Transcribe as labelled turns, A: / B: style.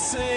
A: say